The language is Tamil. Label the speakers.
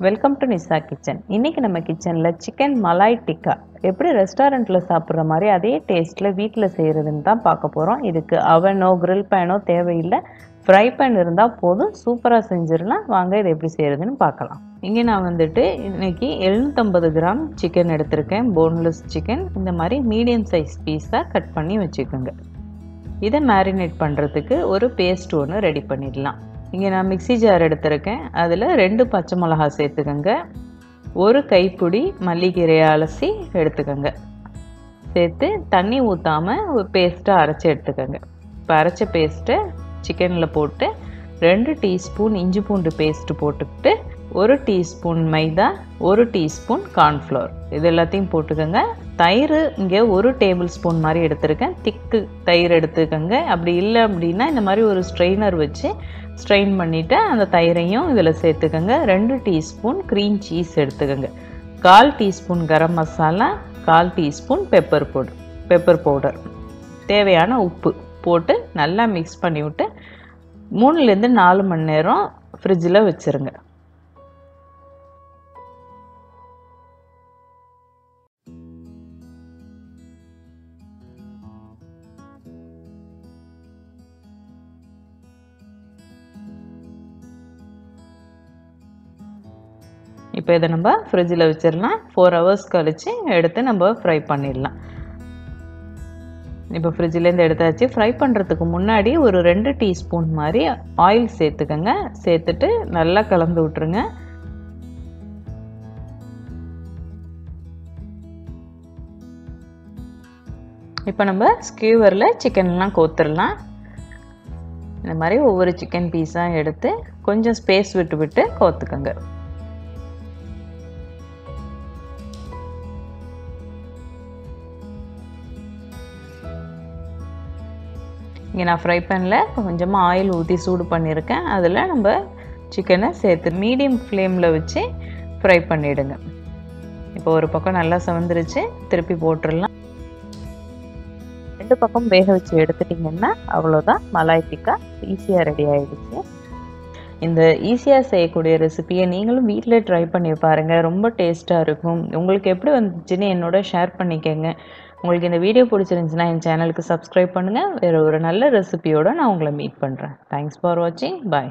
Speaker 1: வெல்கம் டு நிசா கிச்சன் இன்றைக்கி நம்ம கிச்சனில் சிக்கன் மலாய் டிக்கா எப்படி ரெஸ்டாரண்ட்டில் சாப்பிட்ற மாதிரி அதே டேஸ்ட்டில் வீட்டில் செய்கிறதுன்னு தான் பார்க்க போகிறோம் இதுக்கு அவனோ கிரில் பேனோ தேவையில்லை. ஃப்ரை பேன் இருந்தால் போதும். சூப்பராக செஞ்சிடலாம். வாங்க இதை எப்படி செய்கிறதுன்னு பார்க்கலாம். இங்கே நான் வந்துட்டு இன்றைக்கி எழுநூற்றம்பது கிராம் சிக்கன் எடுத்திருக்கேன். போன்லெஸ் சிக்கன் இந்த மாதிரி மீடியம் சைஸ் பீஸாக கட் பண்ணி வச்சுக்கோங்க. இதை மேரினேட் பண்ணுறதுக்கு ஒரு பேஸ்ட் ஒன்று ரெடி பண்ணிடலாம். இங்கே நான் மிக்ஸி ஜார் எடுத்திருக்கேன். அதில் ரெண்டு பச்சை மிளகா சேர்த்துக்கோங்க. ஒரு கைப்பிடி மல்லிக்கீரையை அலசி எடுத்துக்கோங்க. சேர்த்து தண்ணி ஊற்றாமல் ஒரு பேஸ்ட்டாக அரைச்சி எடுத்துக்கோங்க. இப்போ அரைச்ச பேஸ்ட்டை சிக்கனில் போட்டு ரெண்டு டீஸ்பூன் இஞ்சி பூண்டு பேஸ்ட்டு போட்டுக்கிட்டு ஒரு டீஸ்பூன் மைதா ஒரு டீஸ்பூன் கார்ன்ஃப்ளவர் இது எல்லாத்தையும் போட்டுக்கோங்க. தயிர் இங்கே ஒரு டேபிள் ஸ்பூன் மாதிரி எடுத்திருக்கேன். திக்கு தயிர் எடுத்துக்கோங்க. அப்படி இல்லை அப்படின்னா இந்த மாதிரி ஒரு ஸ்ட்ரெயினர் வச்சு ஸ்ட்ரெயின் பண்ணிவிட்டு அந்த தயிரையும் இதில் சேர்த்துக்கோங்க. ரெண்டு டீஸ்பூன் க்ரீம் சீஸ் எடுத்துக்கோங்க. கால் டீஸ்பூன் கரம் மசாலா கால் teaspoon pepper powder pepper powder தேவையான உப்பு போட்டு நல்லா மிக்ஸ் பண்ணி விட்டு மூணுலேருந்து நாலு மணி நேரம் ஃப்ரிட்ஜில் வச்சுருங்க. இப்போ இதை நம்ம ஃப்ரிட்ஜில் வச்சிடலாம் ஃபோர் ஹவர்ஸ் கழித்து எடுத்து நம்ம ஃப்ரை பண்ணிடலாம் இப்போ ஃப்ரிட்ஜிலேருந்து எடுத்தாச்சு. ஃப்ரை பண்ணுறதுக்கு முன்னாடி ஒரு ரெண்டு டீஸ்பூன் மாதிரி ஆயில் சேர்த்துக்கோங்க. சேர்த்துட்டு நல்லா கலந்து விட்ருங்க இப்போ நம்ம ஸ்கியூவரில் சிக்கன்லாம் கோத்துடலாம் இந்த மாதிரி ஒவ்வொரு சிக்கன் பீஸாக எடுத்து கொஞ்சம் ஸ்பேஸ் விட்டு விட்டு கோத்துக்கோங்க. இங்கே நான் ஃப்ரை பேனில் கொஞ்சமாக ஆயில் ஊற்றி சூடு பண்ணியிருக்கேன் அதில் நம்ம சிக்கனை சேர்த்து மீடியம் ஃப்ளேமில் வச்சு ஃப்ரை பண்ணிவிடுங்க இப்போ ஒரு பக்கம் நல்லா செவந்துருச்சு. திருப்பி போட்டுடலாம் ரெண்டு பக்கம் வேக வச்சு எடுத்துட்டிங்கன்னா அவ்வளோதான் மலாய் டிக்கா ஈஸியாக ரெடி ஆகிடுச்சு இந்த ஈஸியாக செய்யக்கூடிய ரெசிபியை நீங்களும் வீட்டில் ட்ரை பண்ணி பாருங்கள் ரொம்ப டேஸ்ட்டாக இருக்கும். உங்களுக்கு எப்படி வந்துச்சுன்னு என்னோட ஷேர் பண்ணிக்கோங்க. உங்களுக்கு இந்த வீடியோ பிடிச்சிருந்துச்சுன்னா என் சேனலுக்கு சப்ஸ்கிரைப் பண்ணுங்கள் வேறு ஒரு நல்ல ரெசிபியோடு நான் உங்களை மீட் பண்ணுறேன் தேங்க்ஸ் ஃபார் வாட்சிங் பாய்